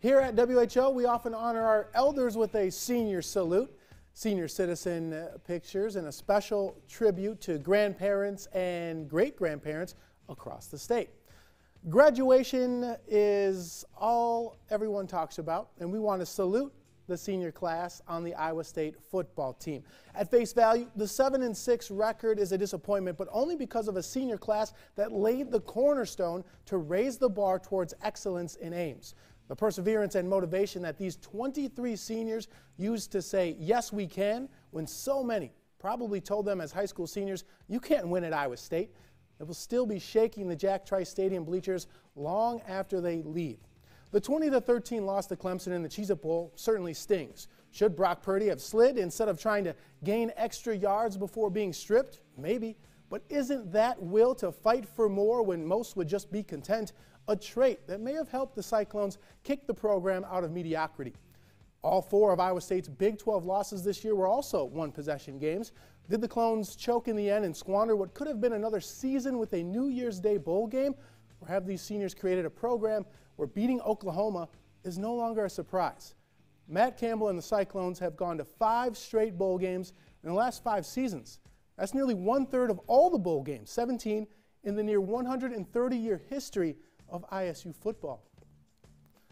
Here at WHO, we often honor our elders with a senior salute, senior citizen uh, pictures, and a special tribute to grandparents and great grandparents across the state. Graduation is all everyone talks about, and we want to salute the senior class on the Iowa State football team. At face value, the 7 and 6 record is a disappointment, but only because of a senior class that laid the cornerstone to raise the bar towards excellence in Ames. The perseverance and motivation that these 23 seniors used to say, yes, we can, when so many probably told them as high school seniors, you can't win at Iowa State. It will still be shaking the Jack Trice Stadium bleachers long after they leave. The 20 to 13 loss to Clemson in the Cheez It Bowl certainly stings. Should Brock Purdy have slid instead of trying to gain extra yards before being stripped? Maybe. But isn't that will to fight for more when most would just be content a trait that may have helped the Cyclones kick the program out of mediocrity? All four of Iowa State's Big 12 losses this year were also one possession games. Did the Clones choke in the end and squander what could have been another season with a New Year's Day bowl game? Or have these seniors created a program where beating Oklahoma is no longer a surprise. Matt Campbell and the Cyclones have gone to five straight bowl games in the last five seasons. That's nearly one third of all the bowl games, 17 in the near 130 year history of ISU football.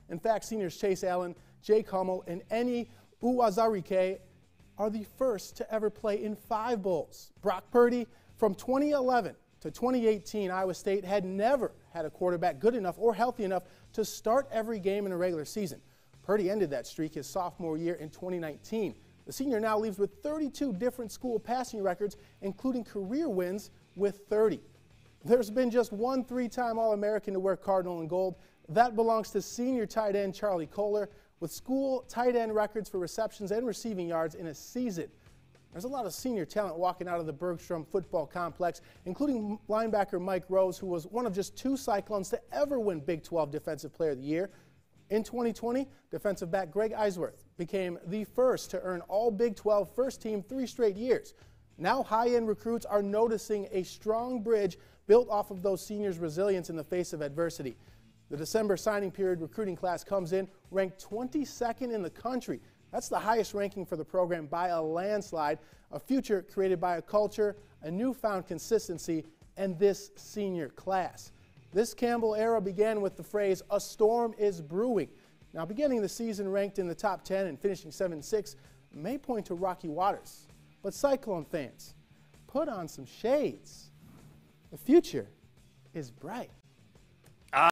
In fact, seniors Chase Allen, Jake Hummel, and Enyi Uwazurike are the first to ever play in five bowls. Brock Purdy from 2011 to 2018, Iowa State had never had a quarterback good enough or healthy enough to start every game in a regular season. Purdy ended that streak his sophomore year in 2019. The senior now leaves with 32 different school passing records, including career wins with 30. There's been just one three time All American to wear Cardinal and gold. That belongs to senior tight end Charlie Kolar, with school tight end records for receptions and receiving yards in a season. There's a lot of senior talent walking out of the Bergstrom football complex, including linebacker Mike Rose, who was one of just two Cyclones to ever win Big 12 Defensive Player of the Year. In 2020, defensive back Greg Eisworth became the first to earn all Big 12 first team three straight years. Now, high end recruits are noticing a strong bridge built off of those seniors' resilience in the face of adversity. The December signing period recruiting class comes in ranked 22nd in the country that's the highest ranking for the program by a landslide, a future created by a culture, a newfound consistency, and this senior class. This Campbell era began with the phrase, a storm is brewing. Now, beginning the season ranked in the top 10 and finishing 7 6 may point to rocky waters. But Cyclone fans, put on some shades. The future is bright.